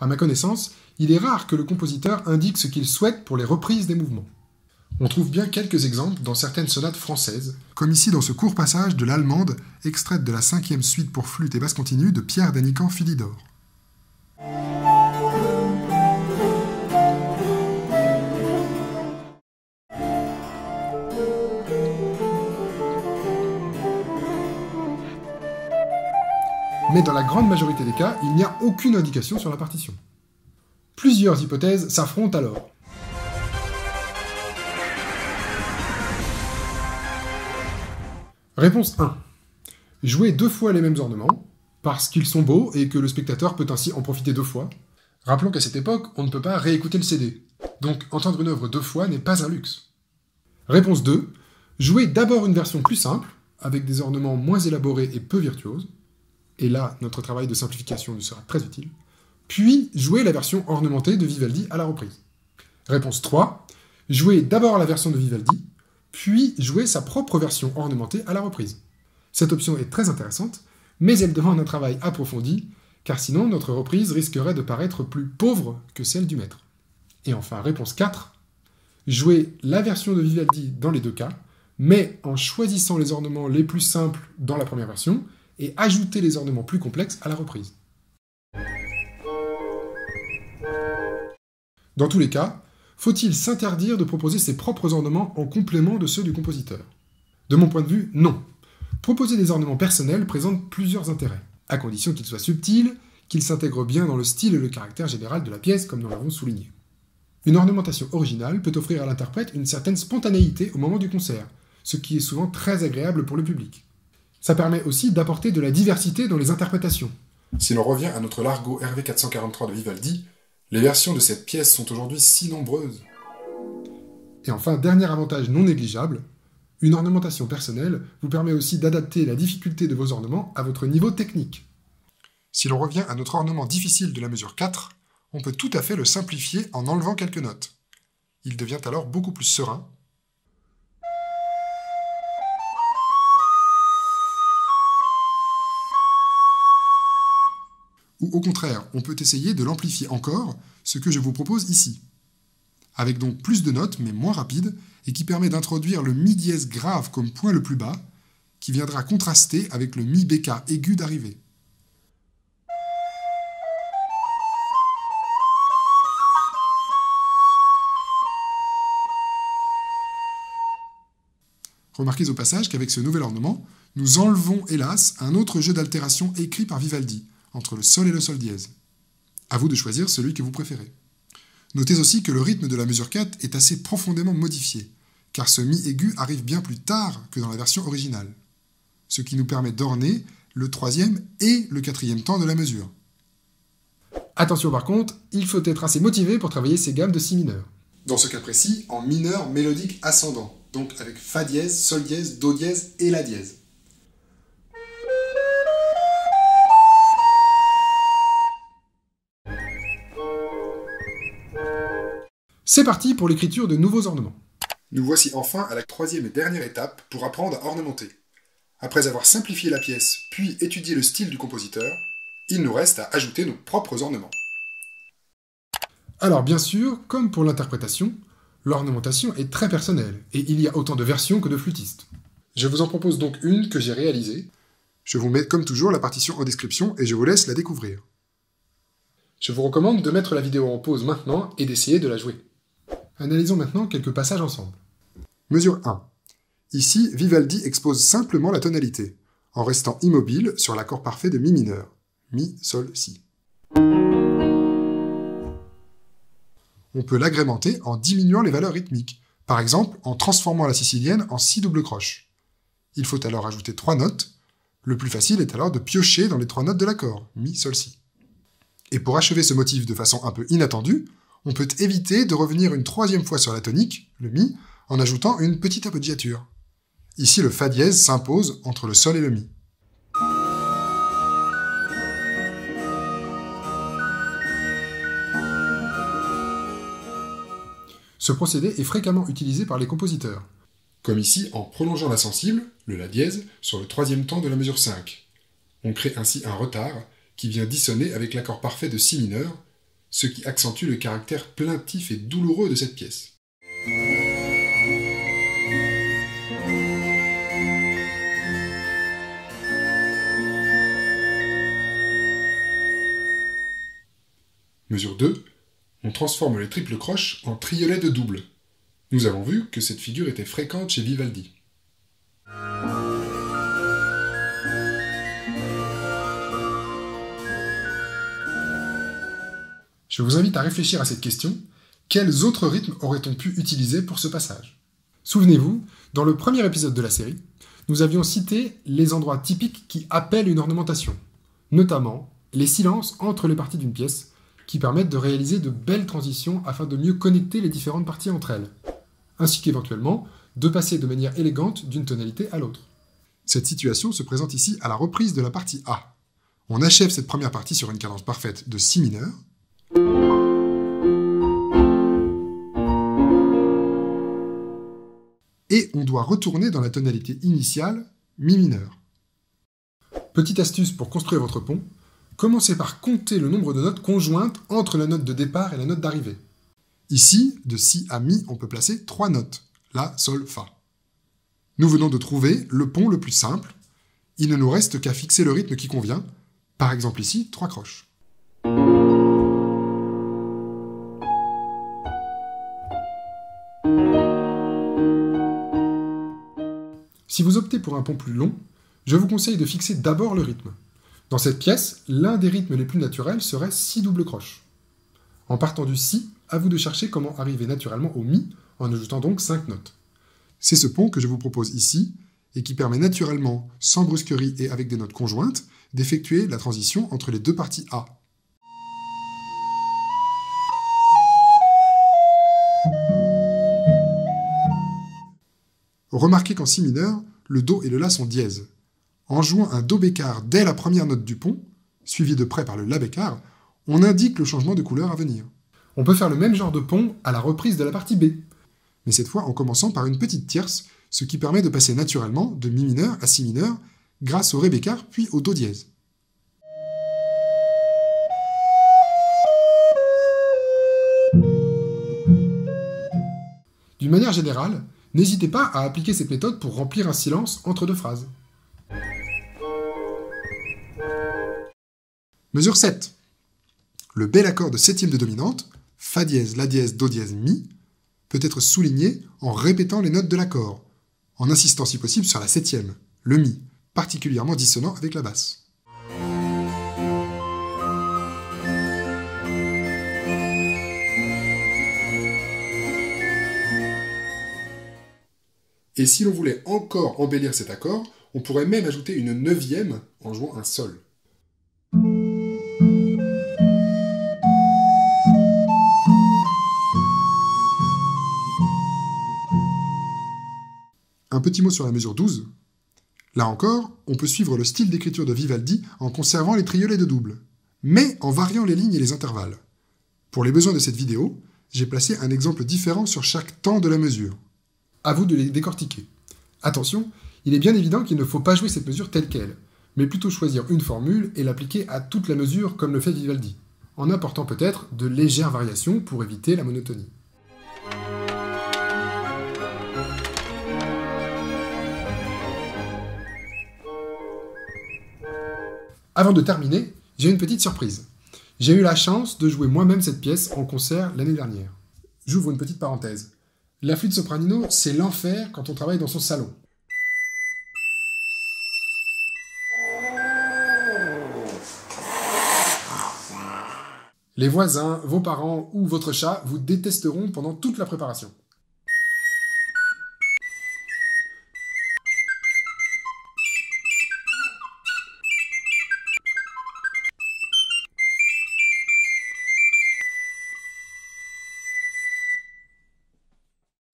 À ma connaissance, il est rare que le compositeur indique ce qu'il souhaite pour les reprises des mouvements. On trouve bien quelques exemples dans certaines sonates françaises, comme ici dans ce court passage de l'allemande, extraite de la cinquième suite pour flûte et basse continue de Pierre Danican Philidor. Mais dans la grande majorité des cas, il n'y a aucune indication sur la partition. Plusieurs hypothèses s'affrontent alors. Réponse 1. Jouer deux fois les mêmes ornements, parce qu'ils sont beaux et que le spectateur peut ainsi en profiter deux fois. Rappelons qu'à cette époque, on ne peut pas réécouter le CD, donc entendre une œuvre deux fois n'est pas un luxe. Réponse 2. Jouer d'abord une version plus simple, avec des ornements moins élaborés et peu virtuoses, et là notre travail de simplification nous sera très utile, puis jouer la version ornementée de Vivaldi à la reprise. Réponse 3, jouer d'abord la version de Vivaldi, puis jouer sa propre version ornementée à la reprise. Cette option est très intéressante, mais elle demande un travail approfondi, car sinon notre reprise risquerait de paraître plus pauvre que celle du maître. Et enfin, réponse 4, jouer la version de Vivaldi dans les deux cas, mais en choisissant les ornements les plus simples dans la première version, et ajouter les ornements plus complexes à la reprise. Dans tous les cas, faut-il s'interdire de proposer ses propres ornements en complément de ceux du compositeur? De mon point de vue, non. Proposer des ornements personnels présente plusieurs intérêts, à condition qu'ils soient subtils, qu'ils s'intègrent bien dans le style et le caractère général de la pièce, comme nous l'avons souligné. Une ornementation originale peut offrir à l'interprète une certaine spontanéité au moment du concert, ce qui est souvent très agréable pour le public. Ça permet aussi d'apporter de la diversité dans les interprétations. Si l'on revient à notre Largo RV 443 de Vivaldi, les versions de cette pièce sont aujourd'hui si nombreuses. Et enfin, dernier avantage non négligeable, une ornementation personnelle vous permet aussi d'adapter la difficulté de vos ornements à votre niveau technique. Si l'on revient à notre ornement difficile de la mesure 4, on peut tout à fait le simplifier en enlevant quelques notes. Il devient alors beaucoup plus serein ou au contraire, on peut essayer de l'amplifier encore, ce que je vous propose ici. Avec donc plus de notes, mais moins rapide, et qui permet d'introduire le mi dièse grave comme point le plus bas, qui viendra contraster avec le mi béca aigu d'arrivée. Remarquez au passage qu'avec ce nouvel ornement, nous enlevons hélas un autre jeu d'altération écrit par Vivaldi, entre le sol et le sol dièse. À vous de choisir celui que vous préférez. Notez aussi que le rythme de la mesure 4 est assez profondément modifié, car ce mi aigu arrive bien plus tard que dans la version originale, ce qui nous permet d'orner le troisième et le quatrième temps de la mesure. Attention par contre, il faut être assez motivé pour travailler ces gammes de si mineur. Dans ce cas précis, en mineur mélodique ascendant, donc avec Fa dièse, Sol dièse, Do dièse et La dièse. C'est parti pour l'écriture de nouveaux ornements. Nous voici enfin à la troisième et dernière étape pour apprendre à ornementer. Après avoir simplifié la pièce, puis étudié le style du compositeur, il nous reste à ajouter nos propres ornements. Alors bien sûr, comme pour l'interprétation, l'ornementation est très personnelle, et il y a autant de versions que de flûtistes. Je vous en propose donc une que j'ai réalisée. Je vous mets comme toujours la partition en description et je vous laisse la découvrir. Je vous recommande de mettre la vidéo en pause maintenant et d'essayer de la jouer. Analysons maintenant quelques passages ensemble. Mesure 1. Ici, Vivaldi expose simplement la tonalité, en restant immobile sur l'accord parfait de Mi mineur. Mi, Sol, Si. On peut l'agrémenter en diminuant les valeurs rythmiques, par exemple en transformant la sicilienne en Si double croche. Il faut alors ajouter trois notes. Le plus facile est alors de piocher dans les trois notes de l'accord, Mi, Sol, Si. Et pour achever ce motif de façon un peu inattendue, on peut éviter de revenir une troisième fois sur la tonique, le Mi, en ajoutant une petite appoggiature. Ici, le Fa dièse s'impose entre le Sol et le Mi. Ce procédé est fréquemment utilisé par les compositeurs. Comme ici en prolongeant la sensible, le La dièse, sur le troisième temps de la mesure 5. On crée ainsi un retard qui vient dissonner avec l'accord parfait de Si mineur, ce qui accentue le caractère plaintif et douloureux de cette pièce. Mesure 2. On transforme les triples croches en triolets de double. Nous avons vu que cette figure était fréquente chez Vivaldi. Je vous invite à réfléchir à cette question. Quels autres rythmes aurait-on pu utiliser pour ce passage? Souvenez-vous, dans le premier épisode de la série, nous avions cité les endroits typiques qui appellent une ornementation, notamment les silences entre les parties d'une pièce, qui permettent de réaliser de belles transitions afin de mieux connecter les différentes parties entre elles, ainsi qu'éventuellement de passer de manière élégante d'une tonalité à l'autre. Cette situation se présente ici à la reprise de la partie A. On achève cette première partie sur une cadence parfaite de Si mineur, et on doit retourner dans la tonalité initiale, Mi mineur. Petite astuce pour construire votre pont, commencez par compter le nombre de notes conjointes entre la note de départ et la note d'arrivée. Ici, de Si à Mi, on peut placer trois notes, La, Sol, Fa. Nous venons de trouver le pont le plus simple. Il ne nous reste qu'à fixer le rythme qui convient. Par exemple ici, trois croches. Si vous optez pour un pont plus long, je vous conseille de fixer d'abord le rythme. Dans cette pièce, l'un des rythmes les plus naturels serait si double croche. En partant du si, à vous de chercher comment arriver naturellement au mi en ajoutant donc 5 notes. C'est ce pont que je vous propose ici et qui permet naturellement, sans brusquerie et avec des notes conjointes, d'effectuer la transition entre les deux parties A. Remarquez qu'en si mineur, le Do et le La sont dièses. En jouant un Do bécard dès la première note du pont, suivi de près par le La bécard, on indique le changement de couleur à venir. On peut faire le même genre de pont à la reprise de la partie B. Mais cette fois en commençant par une petite tierce, ce qui permet de passer naturellement de Mi mineur à Si mineur grâce au Ré bécard puis au Do dièse. D'une manière générale, N'hésitez pas à appliquer cette méthode pour remplir un silence entre deux phrases. Mesure 7. Le bel accord de septième de dominante, Fa dièse, La dièse, Do dièse, Mi, peut être souligné en répétant les notes de l'accord, en insistant si possible sur la septième, le Mi, particulièrement dissonant avec la basse. Et si l'on voulait encore embellir cet accord, on pourrait même ajouter une neuvième en jouant un sol. Un petit mot sur la mesure 12. Là encore, on peut suivre le style d'écriture de Vivaldi en conservant les triolets de double, mais en variant les lignes et les intervalles. Pour les besoins de cette vidéo, j'ai placé un exemple différent sur chaque temps de la mesure à vous de les décortiquer. Attention, il est bien évident qu'il ne faut pas jouer cette mesure telle qu'elle, mais plutôt choisir une formule et l'appliquer à toute la mesure comme le fait Vivaldi, en apportant peut-être de légères variations pour éviter la monotonie. Avant de terminer, j'ai une petite surprise. J'ai eu la chance de jouer moi-même cette pièce en concert l'année dernière. J'ouvre une petite parenthèse. La flûte sopranino, c'est l'enfer quand on travaille dans son salon. Les voisins, vos parents ou votre chat vous détesteront pendant toute la préparation.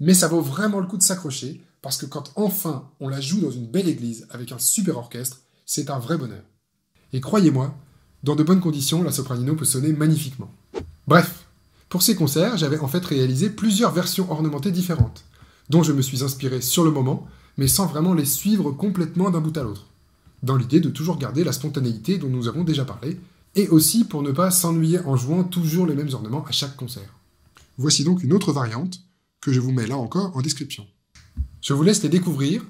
Mais ça vaut vraiment le coup de s'accrocher, parce que quand enfin on la joue dans une belle église avec un super orchestre, c'est un vrai bonheur. Et croyez-moi, dans de bonnes conditions, la sopranino peut sonner magnifiquement. Bref, pour ces concerts, j'avais en fait réalisé plusieurs versions ornementées différentes, dont je me suis inspiré sur le moment, mais sans vraiment les suivre complètement d'un bout à l'autre, dans l'idée de toujours garder la spontanéité dont nous avons déjà parlé, et aussi pour ne pas s'ennuyer en jouant toujours les mêmes ornements à chaque concert. Voici donc une autre variante que je vous mets là encore en description. Je vous laisse les découvrir,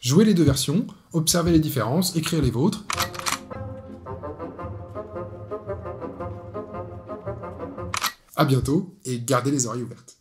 jouer les deux versions, observer les différences, écrire les vôtres. À bientôt et gardez les oreilles ouvertes.